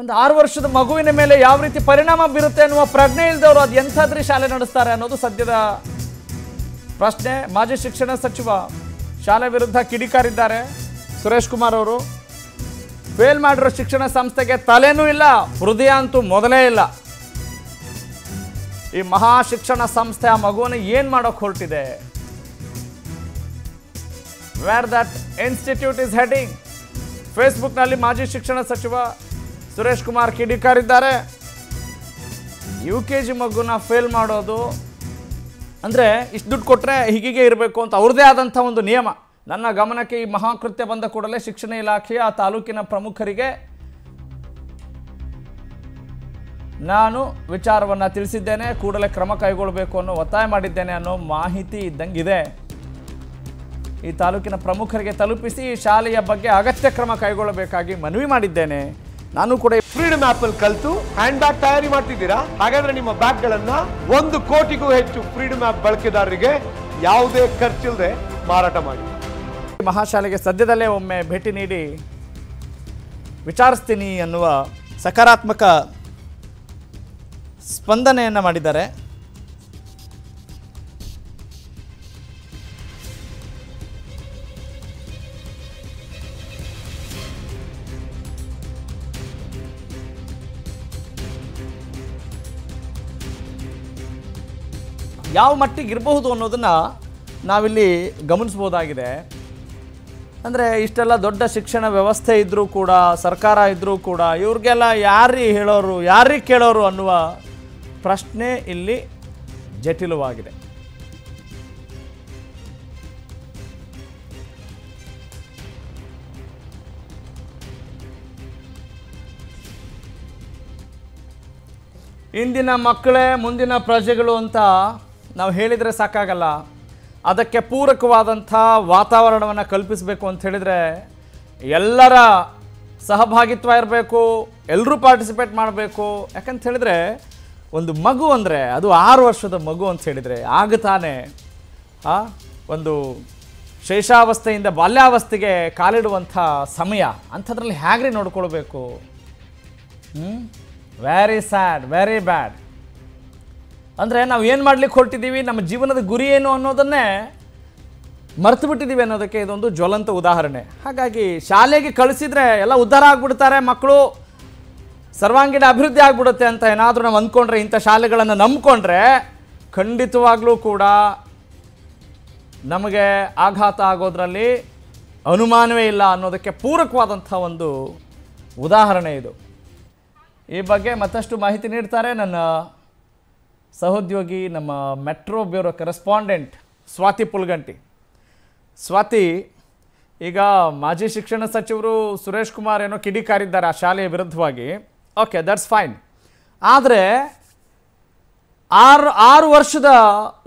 ಒಂದು ಆರು ವರ್ಷದ ಮಗುವಿನ ಮೇಲೆ ಯಾವ ರೀತಿ ಪರಿಣಾಮ ಬೀರುತ್ತೆ ಅನ್ನುವ ಪ್ರಜ್ಞೆ ಇಲ್ಲದವರು ಅದು ಎಂಥದ್ರಿ ಶಾಲೆ ನಡೆಸ್ತಾರೆ ಅನ್ನೋದು ಸದ್ಯದ ಪ್ರಶ್ನೆ. ಮಾಜಿ ಶಿಕ್ಷಣ ಸಚಿವ, ಶಾಲೆ ವಿರುದ್ಧ ಕಿಡಿಕಾರಿದ್ದಾರೆ ಸುರೇಶ್ ಕುಮಾರ್ ಅವರು. ಫೇಲ್ ಮಾಡಿರೋ ಶಿಕ್ಷಣ ಸಂಸ್ಥೆಗೆ ತಲೆನೂ ಇಲ್ಲ, ಹೃದಯ ಅಂತೂ ಮೊದಲೇ ಇಲ್ಲ. ಈ ಮಹಾ ಶಿಕ್ಷಣ ಸಂಸ್ಥೆ ಆ ಮಗುವನ್ನು ಏನು ಮಾಡೋಕೆ ಹೊರಟಿದೆ? Where that institute is heading ಫೇಸ್ಬುಕ್ನಲ್ಲಿ ಮಾಜಿ ಶಿಕ್ಷಣ ಸಚಿವ ಸುರೇಶ್ ಕುಮಾರ್ ಕಿಡಿಕಾರಿದ್ದಾರೆ. ಯು ಕೆ ಜಿ ಮಗುನ ಫೇಲ್ ಮಾಡೋದು ಅಂದರೆ ಇಷ್ಟು ದುಡ್ಡು ಕೊಟ್ಟರೆ ಹೀಗೆ ಇರಬೇಕು ಅಂತ ಅವ್ರದ್ದೇ ಆದಂಥ ಒಂದು ನಿಯಮ. ನನ್ನ ಗಮನಕ್ಕೆ ಈ ಮಹಾಕೃತ್ಯ ಬಂದ ಕೂಡಲೇ ಶಿಕ್ಷಣ ಇಲಾಖೆಯ ಆ ತಾಲೂಕಿನ ಪ್ರಮುಖರಿಗೆ ನಾನು ವಿಚಾರವನ್ನು ತಿಳಿಸಿದ್ದೇನೆ, ಕೂಡಲೇ ಕ್ರಮ ಕೈಗೊಳ್ಳಬೇಕು ಅನ್ನೋ ಒತ್ತಾಯ ಮಾಡಿದ್ದೇನೆ ಅನ್ನೋ ಮಾಹಿತಿ ಇದ್ದಂಗಿದೆ. ಈ ತಾಲೂಕಿನ ಪ್ರಮುಖರಿಗೆ ತಲುಪಿಸಿ ಈ ಶಾಲೆಯ ಬಗ್ಗೆ ಅಗತ್ಯ ಕ್ರಮ ಕೈಗೊಳ್ಳಬೇಕಾಗಿ ಮನವಿ ಮಾಡಿದ್ದೇನೆ. ನಾನು ಕೂಡ ಫ್ರೀಡಮ್ ಆಪ್ ಅಲ್ಲಿ ಕಲಿತು ಹ್ಯಾಂಡ್ ಬ್ಯಾಗ್ ತಯಾರಿ ಮಾಡ್ತಿದ್ದೀರಾ? ಹಾಗಾದ್ರೆ ನಿಮ್ಮ ಬ್ಯಾಗ್ ಗಳನ್ನ ಒಂದು ಕೋಟಿಗೂ ಹೆಚ್ಚು ಫ್ರೀಡಮ್ ಆಪ್ ಬಳಕೆದಾರರಿಗೆ ಯಾವುದೇ ಖರ್ಚಿಲ್ಲದೆ ಮಾರಾಟ ಮಾಡಿ. ಮಹಾಶಾಲೆಗೆ ಸದ್ಯದಲ್ಲೇ ಒಮ್ಮೆ ಭೇಟಿ ನೀಡಿ ವಿಚಾರಿಸ್ತೀನಿ ಅನ್ನುವ ಸಕಾರಾತ್ಮಕ ಸ್ಪಂದನೆಯನ್ನು ಮಾಡಿದ್ದಾರೆ. ಯಾವ ಮಟ್ಟಿಗೆ ಇರಬಹುದು ಅನ್ನೋದನ್ನ ನಾವಿಲ್ಲಿ ಗಮನಿಸ್ಬೋದಾಗಿದೆ ಅಂದರೆ ಇಷ್ಟೆಲ್ಲ ದೊಡ್ಡ ಶಿಕ್ಷಣ ವ್ಯವಸ್ಥೆ ಇದ್ದರೂ ಕೂಡ, ಸರ್ಕಾರ ಇದ್ದರೂ ಕೂಡ, ಇವ್ರಿಗೆಲ್ಲ ಯಾರಿಗೆ ಹೇಳೋರು ಯಾರಿಗೆ ಕೇಳೋರು ಅನ್ನುವ ಪ್ರಶ್ನೆ ಇಲ್ಲಿ ಜಟಿಲವಾಗಿದೆ. ಇಂದಿನ ಮಕ್ಕಳೇ, ಮುಂದಿನ ಪ್ರಜೆಗಳು ಅಂತ ನಾವು ಹೇಳಿದರೆ ಸಾಕಾಗಲ್ಲ. ಅದಕ್ಕೆ ಪೂರಕವಾದಂಥ ವಾತಾವರಣವನ್ನು ಕಲ್ಪಿಸಬೇಕು ಅಂತ ಹೇಳಿದರೆ ಎಲ್ಲರ ಸಹಭಾಗಿತ್ವ ಇರಬೇಕು ಎಲ್ಲರೂ ಪಾರ್ಟಿಸಿಪೇಟ್ ಮಾಡಬೇಕು. ಯಾಕಂತ ಹೇಳಿದರೆ ಒಂದು ಮಗು ಅಂದರೆ ಅದು ಆರು ವರ್ಷದ ಮಗು ಅಂತ ಹೇಳಿದರೆ ಆಗ ತಾನೇ ಒಂದು ಶೇಷಾವಸ್ಥೆಯಿಂದ ಬಾಲ್ಯಾವಸ್ಥೆಗೆ ಕಾಲಿಡುವಂಥ ಸಮಯ ಅಂಥದ್ರಲ್ಲಿ ಹೇಗ್ರಿ ನೋಡ್ಕೊಳ್ಬೇಕು? ವೆರಿ ಸ್ಯಾಡ್ ವೆರಿ ಬ್ಯಾಡ್ ಅಂದರೆ ನಾವು ಏನು ಮಾಡಲಿಕ್ಕೆ ಹೊರಟಿದ್ದೀವಿ? ನಮ್ಮ ಜೀವನದ ಗುರಿ ಏನು ಅನ್ನೋದನ್ನೇ ಮರ್ತು ಬಿಟ್ಟಿದ್ದೀವಿ ಅನ್ನೋದಕ್ಕೆ ಇದೊಂದು ಜ್ವಲಂತ ಉದಾಹರಣೆ. ಹಾಗಾಗಿ ಶಾಲೆಗೆ ಕಳಿಸಿದ್ರೆ ಎಲ್ಲ ಉದ್ಧಾರ ಆಗಿಬಿಡ್ತಾರೆ ಮಕ್ಕಳು. ಸರ್ವಾಂಗೀಣ ಅಭಿವೃದ್ಧಿ ಆಗಿಬಿಡುತ್ತೆ ಅಂತ ಏನಾದರೂ ನಾವು ಅಂದ್ಕೊಂಡ್ರೆ, ಇಂಥ ಶಾಲೆಗಳನ್ನು ನಂಬ್ಕೊಂಡ್ರೆ ಖಂಡಿತವಾಗಲೂ ಕೂಡ ನಮಗೆ ಆಘಾತ ಆಗೋದ್ರಲ್ಲಿ ಅನುಮಾನವೇ ಇಲ್ಲ ಅನ್ನೋದಕ್ಕೆ ಪೂರಕವಾದಂಥ ಒಂದು ಉದಾಹರಣೆ ಇದು. ಈ ಬಗ್ಗೆ ಮತ್ತಷ್ಟು ಮಾಹಿತಿ ನೀಡ್ತಾರೆ ನನ್ನ ಸಹೋದ್ಯೋಗಿ, ನಮ್ಮ metro bureau correspondent Swathi Pulganti. Swathi, ಈಗ ಮಾಜಿ ಶಿಕ್ಷಣ ಸಚಿವರು ಸುರೇಶ್ ಕುಮಾರ್ ಏನೋ ಕಿಡಿಕಾರಿದ್ದಾರೆ ಆ ಶಾಲೆಯ ವಿರುದ್ಧವಾಗಿ. ಓಕೆ ದಟ್ಸ್ ಫೈನ್ ಆದರೆ ಆರು ಆರು ವರ್ಷದ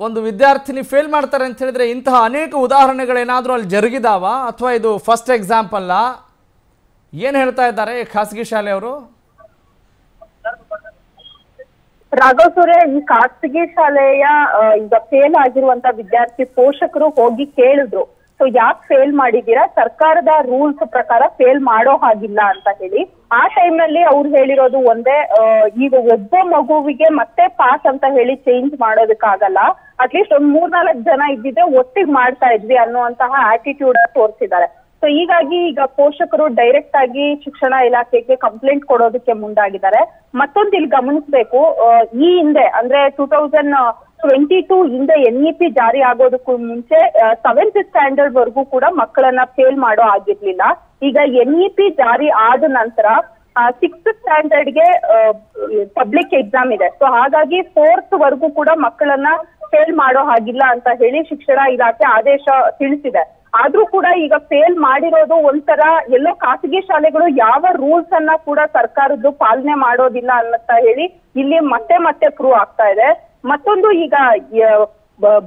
ಒಂದು ವಿದ್ಯಾರ್ಥಿನಿ ಫೇಲ್ ಮಾಡ್ತಾರೆ ಅಂತ ಹೇಳಿದರೆ ಇಂತಹ ಅನೇಕ ಉದಾಹರಣೆಗಳೇನಾದರೂ ಅಲ್ಲಿ ಜರುಗಿದಾವ? ಅಥವಾ ಇದು ಫಸ್ಟ್ ಎಕ್ಸಾಂಪಲ್ಲ ಏನು ಹೇಳ್ತಾ ಇದ್ದಾರೆ ಖಾಸಗಿ ಶಾಲೆಯವರು? ರಾಘವ್ ಸೂರ್ಯ, ಈ ಖಾಸಗಿ ಶಾಲೆಯ ಈಗ ಫೇಲ್ ಆಗಿರುವಂತ ವಿದ್ಯಾರ್ಥಿ ಪೋಷಕರು ಹೋಗಿ ಕೇಳಿದ್ರು. ಸೊ ಯಾಕೆ ಫೇಲ್ ಮಾಡಿದೀರಾ ಸರ್ಕಾರದ ರೂಲ್ಸ್ ಪ್ರಕಾರ ಫೇಲ್ ಮಾಡೋ ಹಾಗಿಲ್ಲ ಅಂತ ಹೇಳಿ. ಆ ಟೈಮ್ನಲ್ಲಿ ಅವ್ರು ಹೇಳಿರೋದು ಒಂದೇ ಈಗ ಒಬ್ಬ ಮಗುವಿಗೆ ಮತ್ತೆ ಪಾಸ್ ಅಂತ ಹೇಳಿ ಚೇಂಜ್ ಮಾಡೋದಕ್ಕಾಗಲ್ಲ. ಅಟ್ಲೀಸ್ಟ್ ಒಂದ್ ಮೂರ್ನಾಲ್ಕು ಜನ ಇದ್ದಿದ್ರೆ ಒಟ್ಟಿಗೆ ಮಾಡ್ತಾ ಇದ್ವಿ ಅನ್ನುವಂತಹ ಆಟಿಟ್ಯೂಡ್ ತೋರಿಸಿದ್ದಾರೆ. ಸೊ ಹೀಗಾಗಿ ಈಗ ಪೋಷಕರು ಡೈರೆಕ್ಟ್ ಆಗಿ ಶಿಕ್ಷಣ ಇಲಾಖೆಗೆ ಕಂಪ್ಲೇಂಟ್ ಕೊಡೋದಕ್ಕೆ ಮುಂದಾಗಿದ್ದಾರೆ. ಮತ್ತೊಂದು ಇಲ್ಲಿ ಗಮನಿಸಬೇಕು ಈ ಹಿಂದೆ, ಅಂದ್ರೆ ಟೂ ತೌಸಂಡ್ ಟ್ವೆಂಟಿ ಟೂ ಹಿಂದೆ ಎನ್ ಇ ಪಿ ಜಾರಿ ಆಗೋದಕ್ಕೂ ಮುಂಚೆ ಸೆವೆಂತ್ ಸ್ಟ್ಯಾಂಡರ್ಡ್ ವರ್ಗೂ ಕೂಡ ಮಕ್ಕಳನ್ನ ಫೇಲ್ ಮಾಡೋ ಆಗಿರ್ಲಿಲ್ಲ. ಈಗ ಎನ್ ಇ ಪಿ ಜಾರಿ ಆದ ನಂತರ ಸಿಕ್ಸ್ತ್ ಸ್ಟ್ಯಾಂಡರ್ಡ್ಗೆ ಪಬ್ಲಿಕ್ ಎಕ್ಸಾಮ್ ಇದೆ. ಸೊ ಹಾಗಾಗಿ ಫೋರ್ತ್ ವರ್ಗೂ ಕೂಡ ಮಕ್ಕಳನ್ನ ಫೇಲ್ ಮಾಡೋ ಹಾಗಿಲ್ಲ ಅಂತ ಹೇಳಿ ಶಿಕ್ಷಣ ಇಲಾಖೆ ಆದೇಶ ತಿಳಿಸಿದೆ. ಆದ್ರೂ ಕೂಡ ಈಗ ಫೇಲ್ ಮಾಡಿರೋದು ಒಂಥರ ಎಲ್ಲೋ ಖಾಸಗಿ ಶಾಲೆಗಳು ಯಾವ ರೂಲ್ಸ್ ಅನ್ನ ಕೂಡ ಸರ್ಕಾರದ್ದು ಪಾಲನೆ ಮಾಡೋದಿಲ್ಲ ಅಂತ ಹೇಳಿ ಇಲ್ಲಿ ಮತ್ತೆ ಮತ್ತೆ ಪ್ರೂವ್ ಆಗ್ತಾ ಇದೆ. ಮತ್ತೊಂದು ಈಗ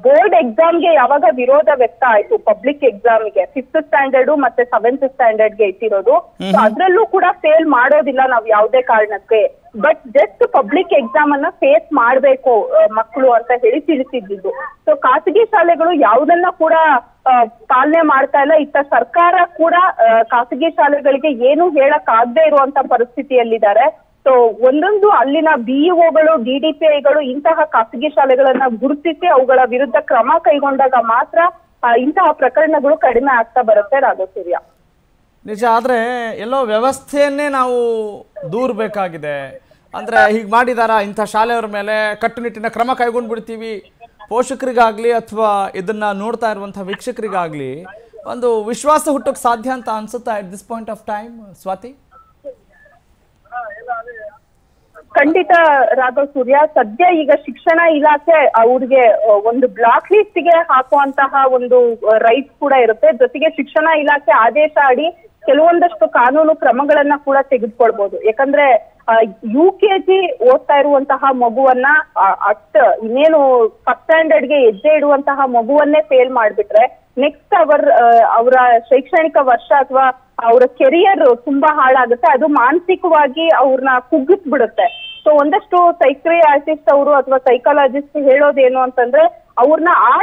ಬೋರ್ಡ್ ಎಕ್ಸಾಮ್ಗೆ ಯಾವಾಗ ವಿರೋಧ ವ್ಯಕ್ತ ಆಯ್ತು? ಪಬ್ಲಿಕ್ ಎಕ್ಸಾಮ್ಗೆ ಫಿಫ್ತ್ ಸ್ಟ್ಯಾಂಡರ್ಡ್ ಮತ್ತೆ ಸೆವೆಂತ್ ಸ್ಟ್ಯಾಂಡರ್ಡ್ಗೆ ಇಟ್ಟಿರೋದು. ಅದ್ರಲ್ಲೂ ಕೂಡ ಫೇಲ್ ಮಾಡೋದಿಲ್ಲ ನಾವ್ ಯಾವುದೇ ಕಾರಣಕ್ಕೆ. ಬಟ್ ಜಸ್ಟ್ ಪಬ್ಲಿಕ್ ಎಕ್ಸಾಮ್ ಅನ್ನ ಫೇಸ್ ಮಾಡ್ಬೇಕು ಮಕ್ಕಳು ಅಂತ ಹೇಳಿ ತಿಳಿಸಿದ್ದು ಸೊ ಖಾಸಗಿ ಶಾಲೆಗಳು ಯಾವುದನ್ನ ಕೂಡ ಪಾಲನೆ ಮಾಡ್ತಾ ಇಲ್ಲ. ಇತ್ತ ಸರ್ಕಾರ ಕೂಡ ಖಾಸಗಿ ಶಾಲೆಗಳಿಗೆ ಏನು ಹೇಳಕ್ ಆಗದೆ ಇರುವಂತ ಪರಿಸ್ಥಿತಿಯಲ್ಲಿದ್ದಾರೆ. ಸೊ ಒಂದೊಂದು ಅಲ್ಲಿನ ಬಿಇಒಗಳು, ಡಿಡಿಪಿಐಗಳು ಇಂತಹ ಖಾಸಗಿ ಶಾಲೆಗಳನ್ನ ಗುರುತಿಸಿ ಅವುಗಳ ವಿರುದ್ಧ ಕ್ರಮ ಕೈಗೊಂಡಾಗ ಮಾತ್ರ ಇಂತಹ ಪ್ರಕರಣಗಳು ಕಡಿಮೆ ಆಗ್ತಾ ಬರುತ್ತೆ ರಾಘಸೂರ್ಯ ನಿಜ, ಆದ್ರೆ ಎಲ್ಲೋ ವ್ಯವಸ್ಥೆಯನ್ನೇ ನಾವು ದೂರಬೇಕಾಗಿದೆ. ಅಂದರೆ ಹೀಗೆ ಮಾಡಿದಾರ? ಇಂಥ ಶಾಲೆಯವ್ರ ಮೇಲೆ ಕಟ್ಟುನಿಟ್ಟಿನ ಕ್ರಮ ಕೈಗೊಂಡು ಬಿಡ್ತೀವಿ ಪೋಷಕರಿಗಾಗ್ಲಿ ಅಥವಾ ಇದನ್ನ ನೋಡ್ತಾ ಇರುವಂತಹ ವೀಕ್ಷಕರಿಗಾಗ್ಲಿ ಒಂದು ವಿಶ್ವಾಸ ಹುಟ್ಟಕ್ ಸಾಧ್ಯ ಅಂತ ಅನ್ಸುತ್ತಾ at this point of time Swathi? ಖಂಡಿತ ರಾಘವ್ ಸೂರ್ಯ, ಸದ್ಯ ಈಗ ಶಿಕ್ಷಣ ಇಲಾಖೆ ಅವ್ರಿಗೆ ಒಂದು ಬ್ಲಾಕ್ ಲಿಸ್ಟ್ಗೆ ಹಾಕುವಂತಹ ಒಂದು ರೈಟ್ ಕೂಡ ಇರುತ್ತೆ. ಜೊತೆಗೆ ಶಿಕ್ಷಣ ಇಲಾಖೆ ಆದೇಶ ಅಡಿ ಕೆಲವೊಂದಷ್ಟು ಕಾನೂನು ಕ್ರಮಗಳನ್ನ ಕೂಡ ತೆಗೆದುಕೊಳ್ಬಹುದು ಯಾಕಂದ್ರೆ ಯು ಕೆ ಜಿ ಓದ್ತಾ ಇರುವಂತಹ ಮಗುವನ್ನ ಅಷ್ಟ ಇನ್ನೇನು ಫಸ್ಟ್ ಸ್ಟ್ಯಾಂಡರ್ಡ್ಗೆ ಹೆಜ್ಜೆ ಇಡುವಂತಹ ಮಗುವನ್ನೇ ಫೇಲ್ ಮಾಡ್ಬಿಟ್ರೆ ನೆಕ್ಸ್ಟ್ ಅವರ್ ಅವರ ಶೈಕ್ಷಣಿಕ ವರ್ಷ ಅಥವಾ ಅವರ ಕೆರಿಯರ್ ತುಂಬಾ ಹಾಳಾಗುತ್ತೆ. ಅದು ಮಾನಸಿಕವಾಗಿ ಅವ್ರನ್ನ ಕುಗ್ಗಿಸ್ಬಿಡುತ್ತೆ. ಸೊ ಒಂದಷ್ಟು ಸೈಕ್ರಿಯಾಸಿಸ್ಟ್ ಆರ್ಟಿಸ್ಟ್ ಅವರು ಅಥವಾ ಸೈಕಾಲಜಿಸ್ಟ್ ಹೇಳೋದೇನು ಅಂತಂದ್ರೆ ಅವ್ರನ್ನ ಆ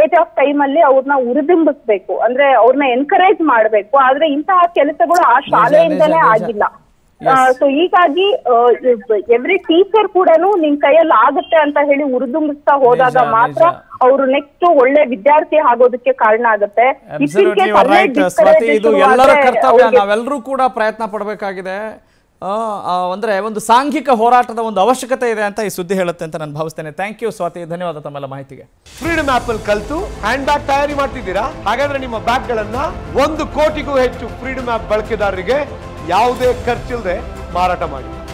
ಏಜ್ ಆಫ್ ಟೈಮ್ ಅಲ್ಲಿ ಅವ್ರನ್ನ ಉರಿದಿಂಬಿಸ್ಬೇಕು ಅಂದ್ರೆ ಅವ್ರನ್ನ ಎನ್ಕರೇಜ್ ಮಾಡ್ಬೇಕು. ಆದ್ರೆ ಇಂತಹ ಕೆಲಸಗಳು ಆ ಶಾಲೆಯಿಂದಲೇ. ಆಗಿಲ್ಲ. ಸೊ ಹೀಗಾಗಿ ಎವ್ರಿ ಟೀಚರ್ ಕೂಡ ನಿಮ್ ಕೈಯಲ್ಲಿ ಆಗುತ್ತೆ ಅಂತ ಹೇಳಿ ಉರಿದುಂಬಿಸ್ತಾ ಹೋದಾಗ ಮಾತ್ರ. ಅವರು ನೆಕ್ಸ್ಟ್ ಒಳ್ಳೆ ವಿದ್ಯಾರ್ಥಿ ಆಗೋದಕ್ಕೆ ಕಾರಣ ಆಗುತ್ತೆ. ಎಲ್ಲರ ಕರ್ತವ್ಯ. ನಾವೆಲ್ಲರೂ ಕೂಡ ಪ್ರಯತ್ನ ಪಡಬೇಕಾಗಿದೆ. ಅಂದ್ರೆ ಒಂದು ಸಾಂಘಿಕ ಹೋರಾಟದ ಒಂದು ಅವಶ್ಯಕತೆ ಇದೆ ಅಂತ ಈ ಸುದ್ದಿ ಹೇಳುತ್ತೆ ಅಂತ ನಾನು ಭಾವಿಸ್ತೇನೆ. Thank you Swathi. ಧನ್ಯವಾದ ತಮ್ಮೆಲ್ಲ ಮಾಹಿತಿಗೆ. ಫ್ರೀಡಮ್ ಆಪ್ ಕಲ್ತು ಹ್ಯಾಂಡ್ ಬ್ಯಾಗ್ ತಯಾರಿ ಮಾಡ್ತಿದ್ದೀರಾ? ಹಾಗಾದ್ರೆ ನಿಮ್ಮ ಬ್ಯಾಗ್ ಗಳನ್ನ ಒಂದು ಕೋಟಿಗೂ ಹೆಚ್ಚು ಫ್ರೀಡಮ್ ಆಪ್ ಬಳಕೆದಾರರಿಗೆ ಯಾವುದೇ ಖರ್ಚಿಲ್ಲದೆ ಮಾರಾಟ ಮಾಡಿ.